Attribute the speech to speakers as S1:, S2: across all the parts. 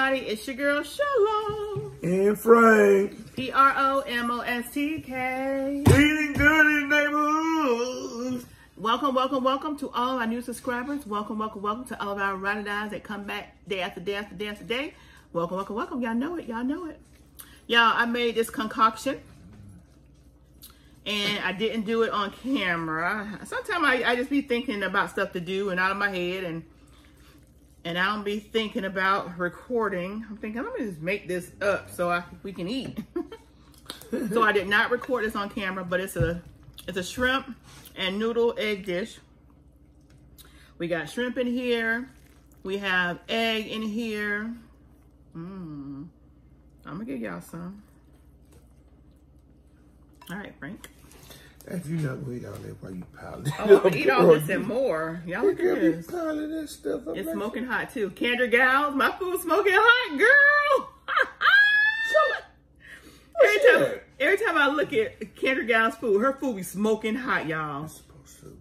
S1: everybody? It's your girl Shalom.
S2: And Frank.
S1: P R O M O S T K.
S2: Eating good in neighborhoods.
S1: Welcome, welcome, welcome to all of our new subscribers. Welcome, welcome, welcome to all of our ride eyes that come back day after day after day after day. Welcome, welcome, welcome. Y'all know it. Y'all know it. Y'all, I made this concoction. And I didn't do it on camera. Sometimes I, I just be thinking about stuff to do and out of my head and and I don't be thinking about recording. I'm thinking, I'm gonna just make this up so I, we can eat. so I did not record this on camera, but it's a it's a shrimp and noodle egg dish. We got shrimp in here. We have egg in here. Mmm. I'm gonna give y'all some. All right, Frank.
S2: If you not gonna there, all why you piling it
S1: Oh? I'm eat all this and more. Y'all look at this.
S2: piling that stuff up.
S1: It's smoking hot too. Kendra Gals, my food's smoking hot, girl. every time,
S2: that?
S1: every time I look at Kendra Gals' food, her food be smoking hot, y'all.
S2: It's supposed to.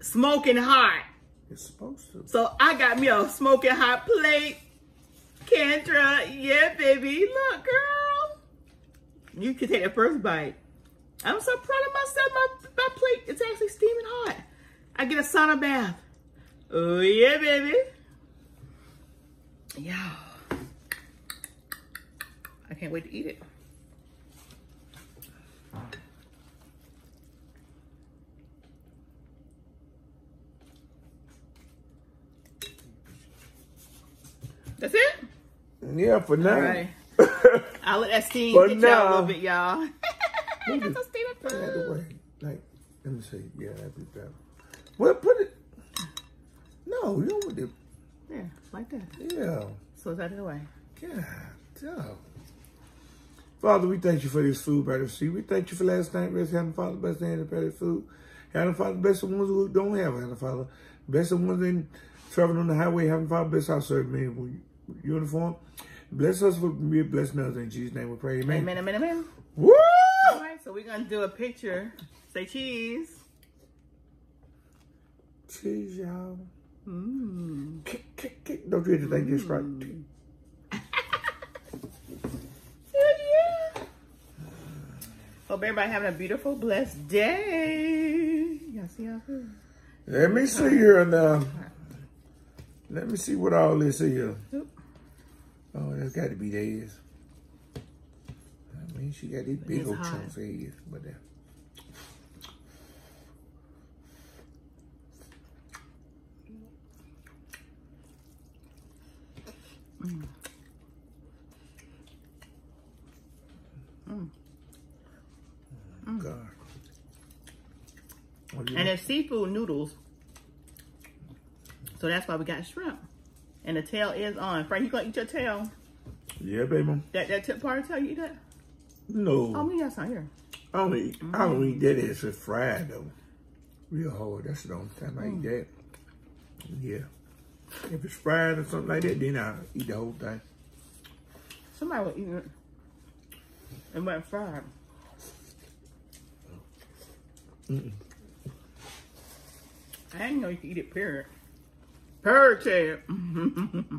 S1: Smoking hot.
S2: It's supposed to.
S1: So I got me a smoking hot plate. Kendra, yeah, baby. Look, girl. You can take that first bite. I'm so proud of myself. My, my plate it's actually steaming hot. I get a sauna bath. Oh, yeah, baby. Yeah. I can't wait to eat it. That's it?
S2: Yeah, for now.
S1: All right. I'll let that steam
S2: For
S1: get y'all a little bit, y'all.
S2: It.
S1: some steaming
S2: Put out the way. Like, let me see. Yeah, that'd be better. Well, put it. No, you don't want to.
S1: Yeah, like that.
S2: Yeah.
S1: So it's out of the way.
S2: God, damn. Father, we thank you for this food, brother. See, we thank you for last night. Rest, Heavenly Father, bless the hand of better food. Heavenly Father, bless the ones who don't have, Heavenly Father. Bless the ones in traveling on the highway, Heavenly Father. Bless our serving with uniform. Bless us for me, bless others. In Jesus' name we pray. Amen.
S1: Amen, amen, amen.
S2: Woo!
S1: So we're going to do a picture. Say cheese.
S2: Cheese, y'all.
S1: Mmm.
S2: Kick, kick, kick. Don't do anything just mmm. right.
S1: yeah. Hope everybody having a beautiful, blessed day. Y'all see food?
S2: Let me see here now. Let me see what all this is. Oh, that's got to be theirs. Mean, she got these big
S1: It's
S2: old
S1: hot.
S2: chunks of eggs, but uh, God. Oh, you
S1: And it's seafood noodles. So that's why we got shrimp. And the tail is on. Frank, you gonna eat your tail?
S2: yeah, baby.
S1: That that tip part of tail, you eat that?
S2: No,
S1: Oh, me, that's not here.
S2: I don't eat. I don't eat that. It's just fried though, real hard. That's the only time I eat that. Yeah, if it's fried or something like that, then I eat the whole thing.
S1: Somebody was eating it. It went fried. I didn't know you could eat it period. Period. tail. mm-hmm.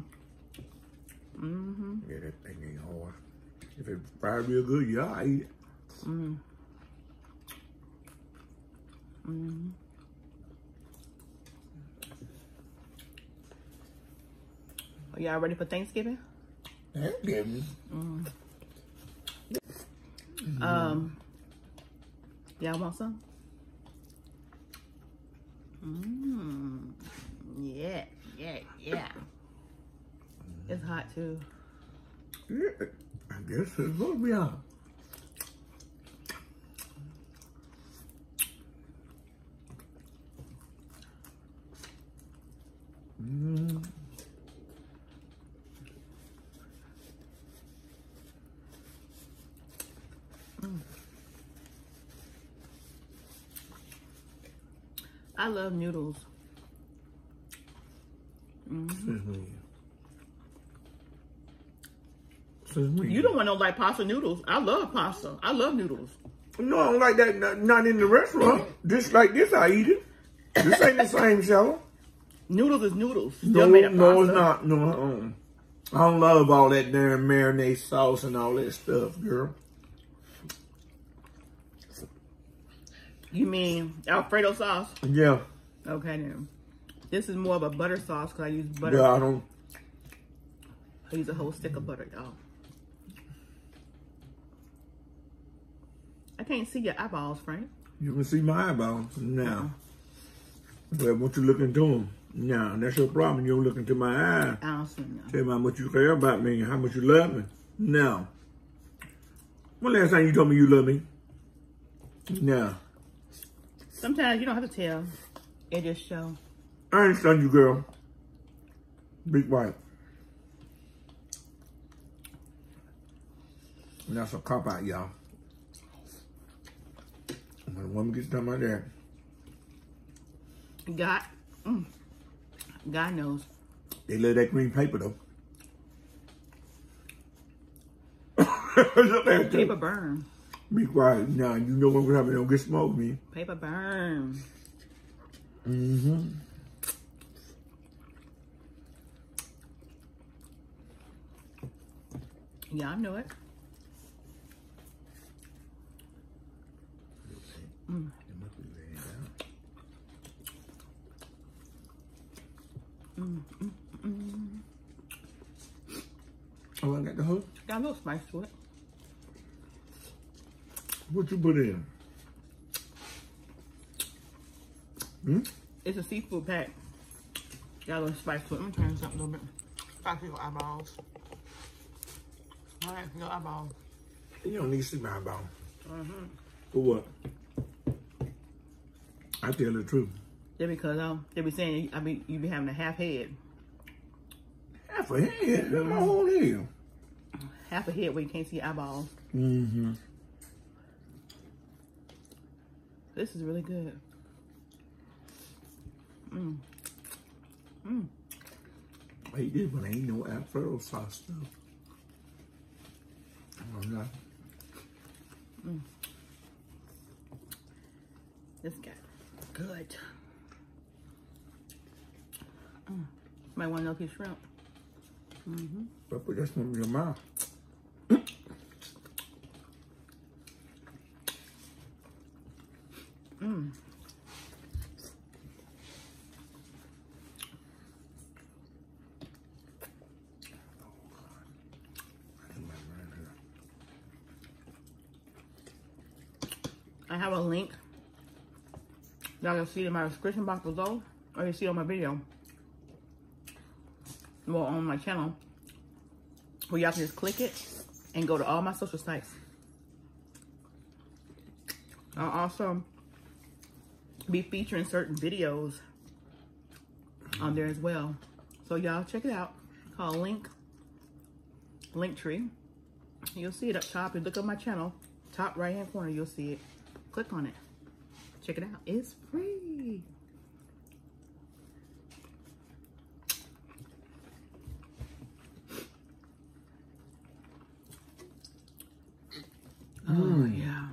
S2: Yeah, that thing ain't hard. If it's fried real good, yeah, I eat it.
S1: Mm. Mm. Are y'all ready for Thanksgiving?
S2: Thanksgiving. give me.
S1: Um, y'all want some? Mmm. Yeah, yeah, yeah. It's hot too.
S2: Yeah, I guess it's gonna be on. Mm.
S1: I love noodles.
S2: Since when? Since when?
S1: You don't want no like pasta noodles. I love pasta. I love noodles.
S2: No, I don't like that. Not, not in the restaurant. Just like this, I eat it. This ain't the same, shall
S1: Noodles is noodles.
S2: No, no, it's not. No, uh-uh. I don't love all that damn marinade sauce and all that stuff, girl.
S1: You mean Alfredo sauce?
S2: Yeah.
S1: Okay then. This is more of a butter sauce because I use butter.
S2: Yeah, I don't.
S1: I use a whole stick of butter, y'all. Can't see your eyeballs, Frank.
S2: You can see my eyeballs now. But once you look into them, now that's your problem. You don't look into my eyes.
S1: I don't see them.
S2: Tell me how much you care about me and how much you love me. Now, When last time you told me you love me? No.
S1: Sometimes you don't have to tell. It just show.
S2: I ain't son you, girl. Big white. And that's a cop out, y'all. When a woman gets done like that,
S1: God, mm, God knows.
S2: they love that green paper though.
S1: Paper burn.
S2: Be quiet. Now you know what's happening. Don't get smoked, me.
S1: Paper burn.
S2: Mm-hmm.
S1: Yeah, I know it. Mm. Mm, mm, mm.
S2: Oh, I got the hook.
S1: Got a little spice to it.
S2: What you put in? Hmm?
S1: It's a seafood pack. Got a little spice to it. Let me turn something a little bit. I see your eyeballs. All right, your eyeballs.
S2: You don't need to see my eyeball.
S1: Mm-hmm.
S2: For what? I tell the truth.
S1: Yeah, because um, they be saying I mean you be having a half head,
S2: Half a head. That's my whole head.
S1: half a head where you can't see eyeballs.
S2: Mm-hmm.
S1: This is really good. Mm. Mm.
S2: I eat this, but ain't no Alfredo sauce though. I'm not.
S1: This guy, good. Mm. Might want another shrimp. Mm-hmm.
S2: But put that in your mouth.
S1: Mm. I have a link that you'll see in my description box below, or you see on my video, well, on my channel, where y'all can just click it and go to all my social sites. I'll also be featuring certain videos on there as well. So y'all check it out. Called Link, Linktree. You'll see it up top. And look up my channel, top right hand corner. You'll see it. Click on it. Check it out. It's free. Oh yeah.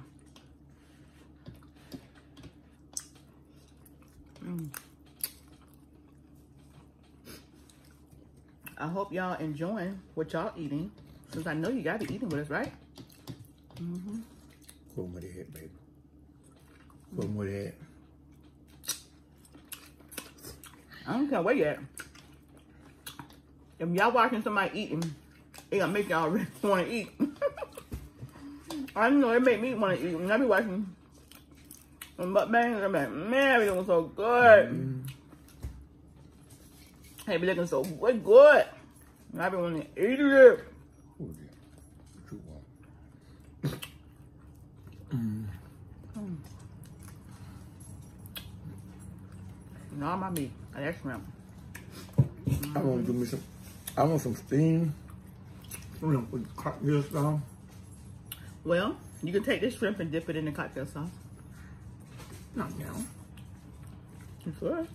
S1: Mm. I hope y'all enjoying what y'all eating, since I know you gotta be eating with us, right? Mm-hmm.
S2: Put them with the head, baby. With.
S1: I don't care where you at. If y'all watching somebody eating, it gonna make y'all really want to eat. I don't know it make me want to eat. When I be watching some mukbangs, I'm like, man, it looking so good.
S2: Mm.
S1: Hey, be looking so good, good. And I be wanting to eat it.
S2: What is it? What you? Mm.
S1: And all my meat. That's shrimp.
S2: I want to give me some. I want some steam. Shrimp with cocktail sauce.
S1: Well, you can take this shrimp and dip it in the cocktail sauce.
S2: Not now.
S1: You could.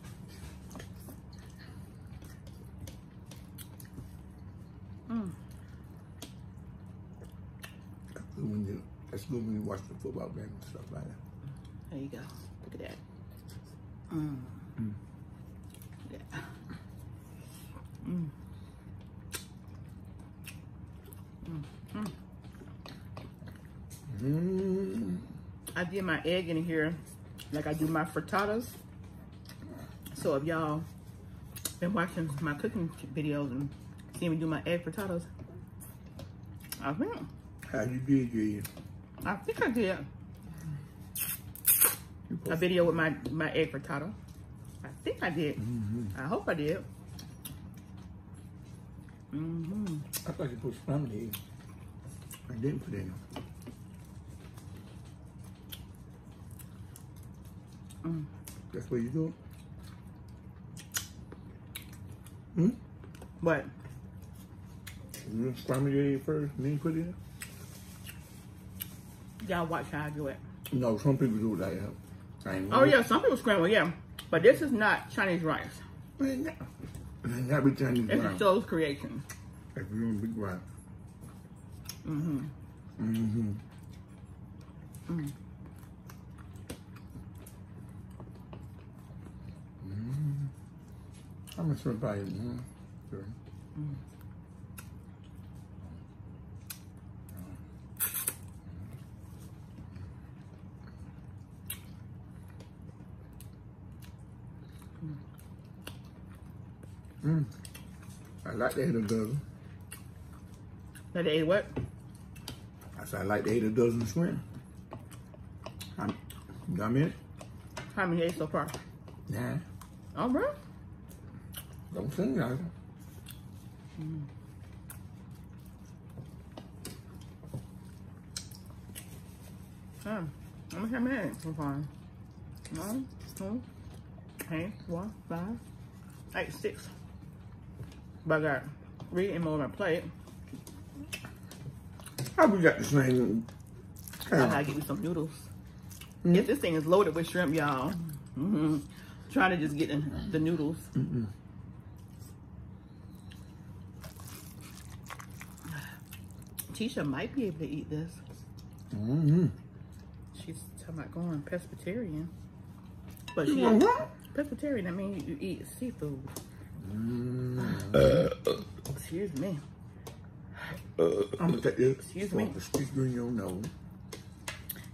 S1: Mm.
S2: When you, that's good when you watch the football game and stuff like that.
S1: There you go. Look at that. Mm. Yeah. I did my egg in here like I do my frittatas. So if y'all been watching my cooking videos and seeing me do my egg frittatas, I think.
S2: How you did you?
S1: I think I did. A video with my, my egg frittata. I think I did.
S2: Mm-hmm.
S1: I hope I did. hmm
S2: I thought you put scrambled eggs. I didn't put any.
S1: Mm.
S2: That's what you do. Hmm?
S1: But
S2: You scramble your egg first, and then put it in.
S1: y'all watch how I do it.
S2: No, some people do it like that.
S1: Oh yeah, some people scramble, yeah. But this is not Chinese rice.
S2: That, man, that be Chinese
S1: This
S2: ground.
S1: is Joe's creation.
S2: If you don't be ground.
S1: hmm
S2: Mm-hmm.
S1: Mm.
S2: Mm-hmm. I'm gonna swim by it. Mm. Sure. Mm. I like to eat a dozen.
S1: That they ate what?
S2: I said I like to eat a dozen swim. I'm, you got me?
S1: How many ate so far?
S2: Nah,
S1: All right.
S2: don't say nothing.
S1: Hmm. How many how many so far? One, two, three, four, five, eight, six. But I got three and more on my plate.
S2: How we got the same?
S1: I gotta get me some noodles. If this thing is loaded with shrimp, y'all. mm -hmm. Trying to just get in the noodles. Mm -hmm. Tisha might be able to eat this.
S2: Mm-hmm.
S1: She's talking about going pescatarian. But she pescatarian, that means you eat seafood.
S2: Mm.
S1: Uh, excuse me.
S2: Uh, uh, I'm gonna take this.
S1: Excuse me.
S2: The sticker in your nose.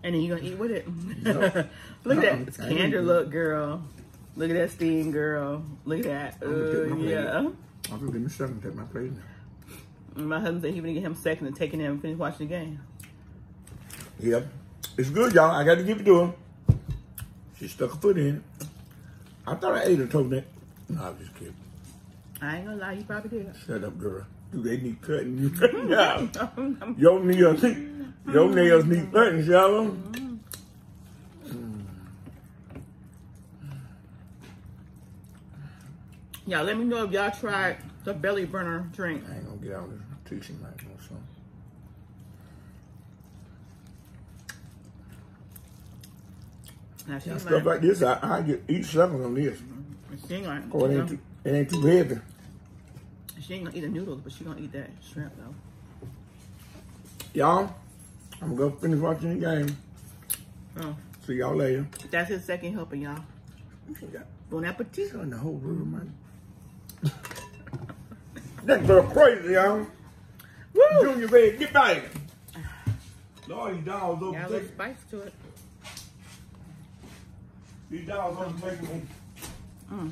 S1: And then you gonna eat with it.
S2: No.
S1: Look at
S2: No,
S1: that
S2: I
S1: candor look, girl. Look at that steam, girl. Look at that.
S2: I'm gonna take
S1: Uh,
S2: my
S1: yeah.
S2: I'm gonna give me second. Take my plate now.
S1: My husband said he would get him second and taking him and finish watching the game.
S2: Yep. It's good, y'all. I got to give it to her. She stuck a foot in. I thought I ate her toe neck. No, I'm just kidding.
S1: I ain't gonna lie, you probably did.
S2: Shut up, girl. Do they need cutting? You. Your nails, your nails need cutting, shallow. Mm-hmm.
S1: Y'all let me know if y'all tried the belly burner drink.
S2: I ain't gonna get out of this teaching like no son.
S1: Now ain't
S2: stuff
S1: like,
S2: this, I, I get eat something on this.
S1: she ain't like,
S2: it ain't too, heavy.
S1: she ain't gonna eat the noodles, but she gonna eat that shrimp though.
S2: Y'all, I'm gonna go finish watching the game.
S1: Oh,
S2: See y'all later.
S1: that's his second helping, y'all.
S2: Got
S1: Bon appetit.
S2: showing the whole room, man. that girl crazy, y'all.
S1: Woo!
S2: Junior Red, get back. Lord, these dogs
S1: Got a little spice to it.
S2: These dogs overtaking me.
S1: Mm.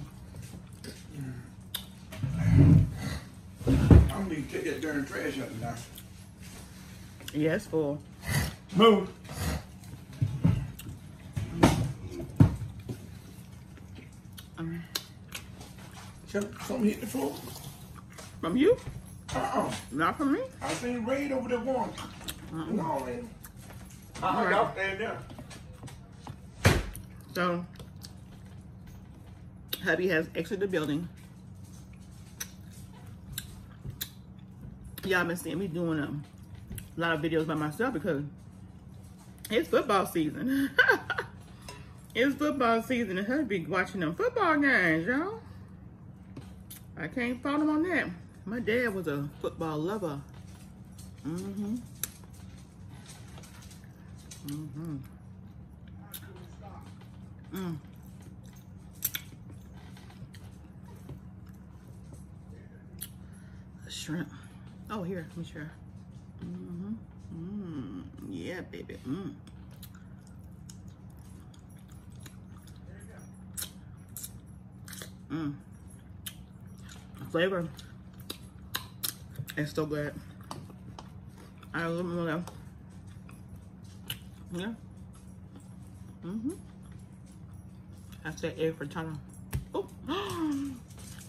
S2: I'm gonna need to take that darn trash out now.
S1: Yeah, it's full.
S2: Move.
S1: Um,
S2: Some- Something hit the floor.
S1: from you?
S2: Uh-uh.
S1: Not from me?
S2: I seen Raid over there going. No, man. Uh-uh,
S1: Alright.
S2: y'all stand there.
S1: So, hubby has exited the building. Y'all been seeing me doing um, a lot of videos by myself because it's football season. it's football season and hubby be watching them football games, y'all. I can't fault him on that. My dad was a football lover. Mm-hmm. Mm-hmm. Mm. Shrimp. Oh, here, let me share. Mm-hmm. Mm, yeah. Baby. Mm. There you go. The flavor. It's so good. I love more. Yeah. Mm-hmm. That's that egg frittata. Oh.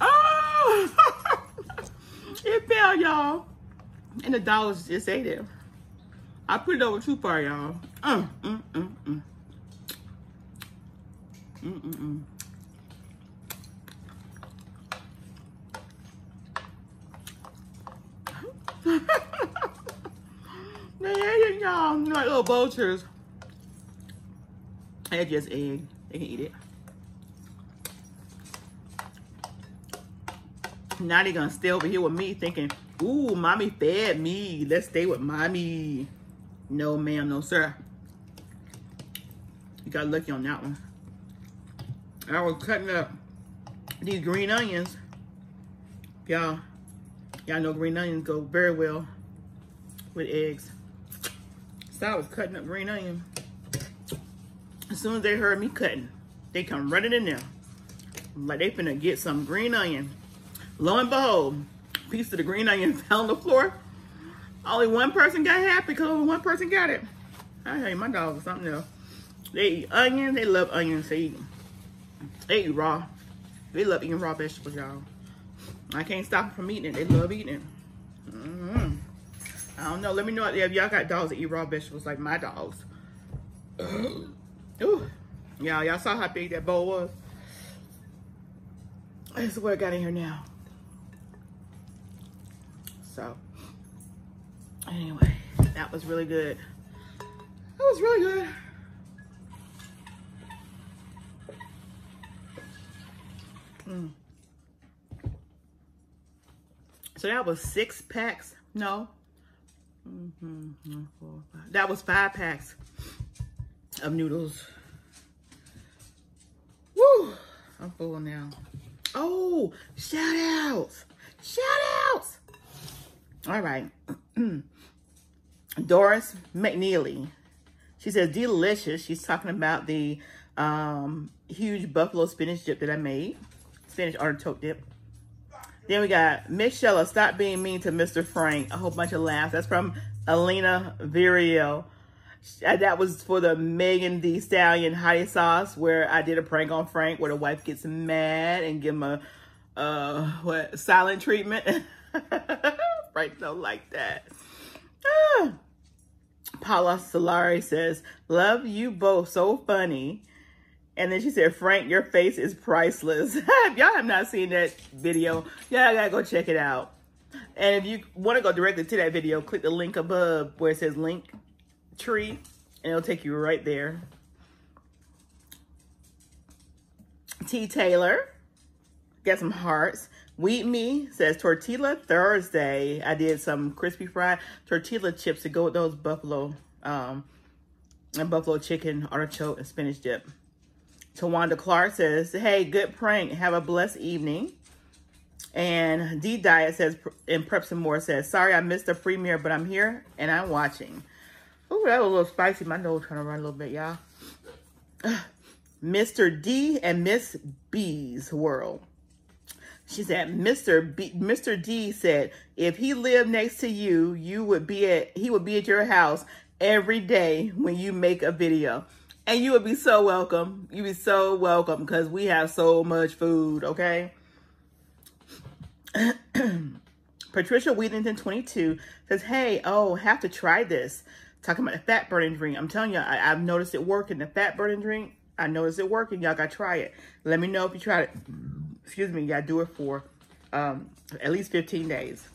S1: Oh! it fell, y'all. And the dogs just ate it. I put it over too far, y'all. Mm, mm, mm, mm. Mm, mm, mm. they ate it, y'all. Like little vultures. That's just egg. They can eat it. Now they gonna stay over here with me thinking, ooh, mommy fed me. Let's stay with mommy. No, ma'am, no, sir. You got lucky on that one. I was cutting up these green onions. Y'all, y'all know green onions go very well with eggs. So I was cutting up green onion. As soon as they heard me cutting, they come running in there. Like they finna get some green onion. Lo and behold, piece of the green onion fell on the floor. Only one person got happy because only one person got it. I you, my dogs are something else. They eat onions. They love onions. They eat, they eat raw. They love eating raw vegetables, y'all. I can't stop them from eating it. They love eating it. Mm -hmm. I don't know. Let me know if y'all got dogs that eat raw vegetables like my dogs. Ooh. Y'all, y'all saw how big that bowl was? Is what I got in here now. So, anyway, that was really good. That was really good. Mm. So that was six packs. No. Mm -hmm. That was five packs of noodles. Woo! I'm full now. Oh, shout outs. Shout outs. All right. Doris McNeely. She says, delicious. She's talking about the um, huge buffalo spinach dip that I made. Spinach artichoke dip. Then we got Miss Shella, stop being mean to Mr. Frank. A whole bunch of laughs. That's from Alina Viriel. That was for the Megan Thee Stallion hottie sauce where I did a prank on Frank where the wife gets mad and give him a uh, what silent treatment. Frank don't like that. Ah. Paula Solari says, love you both. So funny. And then she said, Frank, your face is priceless. if y'all have not seen that video, y'all gotta go check it out. And if you want to go directly to that video, click the link above where it says link tree and it'll take you right there. T. Taylor, got some hearts. Wheat Me says Tortilla Thursday. I did some crispy fried tortilla chips to go with those buffalo um, and buffalo chicken artichoke and spinach dip. Tawanda Clark says, hey, good prank. Have a blessed evening. And D Diet says, and Prep Some More says, sorry I missed the premiere, but I'm here and I'm watching. Oh, that was a little spicy. My nose trying to run a little bit, y'all. Mr. D and Miss B's World. She said, Mr. B, Mr. D said, if he lived next to you, you would be at, he would be at your house every day when you make a video. And you would be so welcome. You'd be so welcome because we have so much food, okay? Patricia Wheatington, 22, says, hey, oh, have to try this. Talking about the fat burning drink. I'm telling you, I, have noticed it working. The fat burning drink, I noticed it working. Y'all got to try it. Let me know if you tried it excuse me, you gotta do it for um, at least 15 days.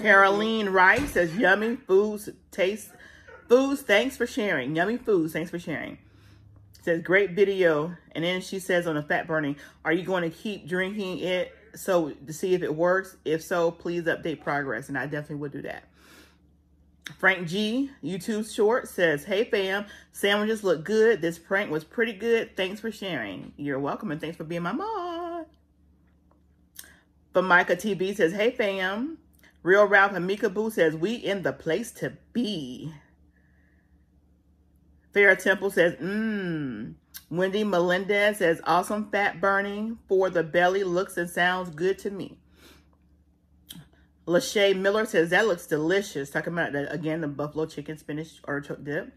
S1: Caroline Rice says, yummy foods, taste, foods, thanks for sharing. Yummy foods, thanks for sharing. Says, great video. And then she says on the fat burning, are you going to keep drinking it so to see if it works? If so, please update progress. And I definitely will do that. Frank G, YouTube short, says, Hey fam, sandwiches look good. This prank was pretty good. Thanks for sharing. You're welcome and thanks for being my mod. But Micah TV says, Hey fam, Real Ralph and Mika Boo says, we in the place to be. Farrah Temple says, mmm. Wendy Melendez says, awesome fat burning for the belly. Looks and sounds good to me. Lachey Miller says, that looks delicious. Talking about, the, again, the buffalo chicken spinach artichoke dip.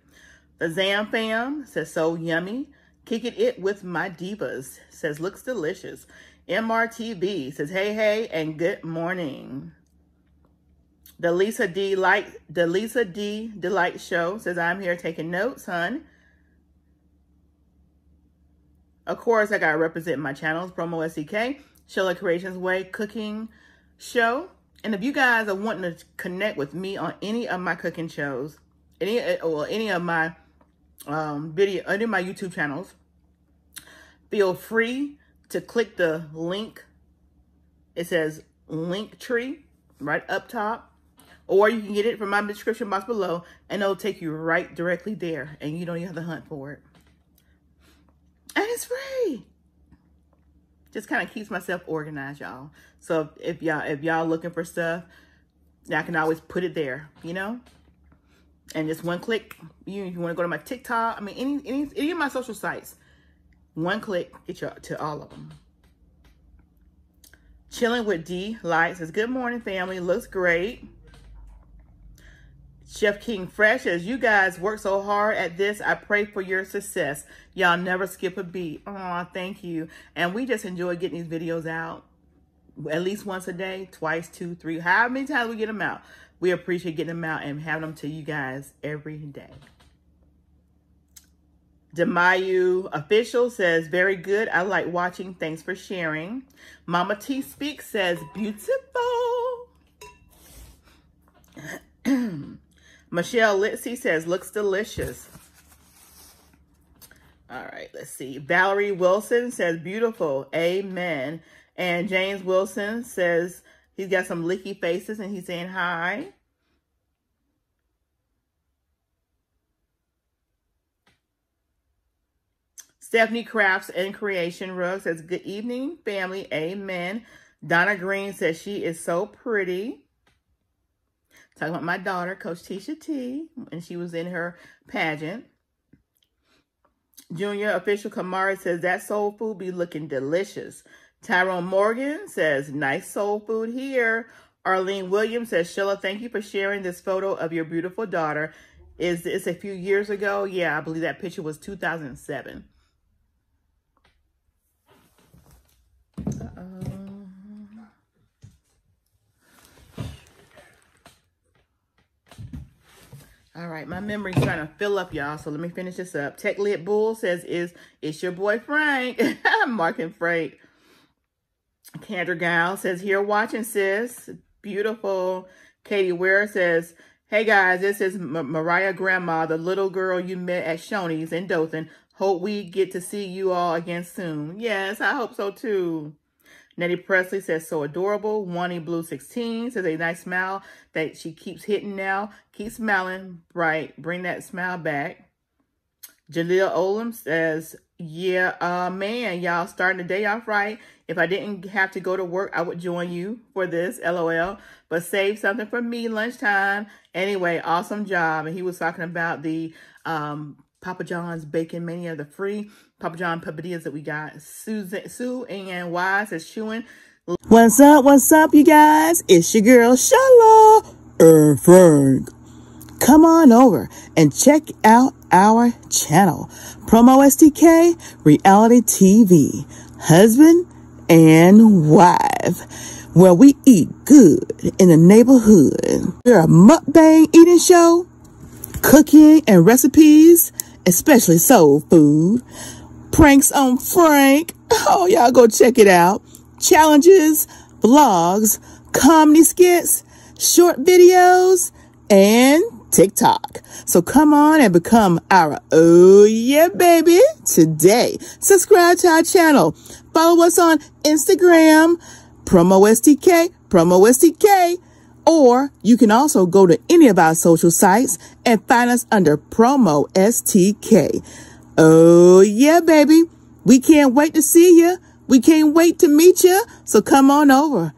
S1: The Zam Fam says, so yummy. Kicking it with my divas. Says, looks delicious. MRTV says, hey, hey, and good morning. The Lisa D. Light, the Lisa D. Delight Show says, I'm here taking notes, hun. Of course, I got to represent my channels, Promo STK, Sheila Creations Way Cooking Show. And if you guys are wanting to connect with me on any of my cooking shows, any or any of my um, video, any of my YouTube channels, feel free to click the link. It says link tree right up top. Or you can get it from my description box below and it'll take you right directly there and you don't even have to hunt for it. And it's free. Just kind of keeps myself organized, y'all. So if y'all if y'all looking for stuff, I can always put it there, you know? And just one click, you, you want to go to my TikTok, I mean, any, any, any of my social sites, one click, get you to all of them. Chilling with D Light says, good morning, family. Looks great. Chef King Fresh, as you guys work so hard at this, I pray for your success. Y'all never skip a beat. Oh, thank you. And we just enjoy getting these videos out at least once a day, twice, two, three, however many times we get them out. We appreciate getting them out and having them to you guys every day. Demayu official says, very good. I like watching. Thanks for sharing. Mama T Speak says, beautiful. Michelle Litzy says, looks delicious. All right, let's see. Valerie Wilson says, beautiful. Amen. And James Wilson says, he's got some licky faces and he's saying hi. Stephanie Crafts and Creation Rug says, good evening, family. Amen. Donna Green says she is so pretty. Talking about my daughter, Coach Tisha T, and she was in her pageant. Junior official Kamara says that soul food be looking delicious. Tyrone Morgan says nice soul food here. Arlene Williams says Sheila, thank you for sharing this photo of your beautiful daughter. Is this a few years ago? Yeah, I believe that picture was 2007. All right, my memory's trying to fill up, y'all. So let me finish this up. Tech Lit Bull says, "Is it's your boy Frank, Mark and Frank." Kendra Gal says, "Here watching, sis. Beautiful." Katie Ware says, "Hey guys, this is M Mariah Grandma, the little girl you met at Shoney's in Dothan. Hope we get to see you all again soon. Yes, I hope so too." Nettie Presley says, so adorable. Wani Blue 16 says, a nice smile that she keeps hitting now. Keep smiling bright. Bring that smile back. Jaleel Olam says, yeah, uh, man, y'all starting the day off right. If I didn't have to go to work, I would join you for this, LOL. But save something for me lunchtime. Anyway, awesome job. And he was talking about the um, Papa John's Bacon Mania, the free Papa John papadillas that we got. Susan, Sue and Wise is chewing.
S3: What's up? What's up, you guys? It's your girl, Shala Frank. Come on over and check out our channel, Promo STK Reality TV, husband and wife, where we eat good in the neighborhood. We're a mukbang eating show, cooking and recipes, especially soul food, pranks on Frank. Oh, y'all go check it out. Challenges, vlogs, comedy skits, short videos, and TikTok. So come on and become our Oh Yeah Baby today. Subscribe to our channel. Follow us on Instagram, Promo STK, Promo STK, or you can also go to any of our social sites and find us under Promo STK. Oh yeah, baby. We can't wait to see you. We can't wait to meet you. So come on over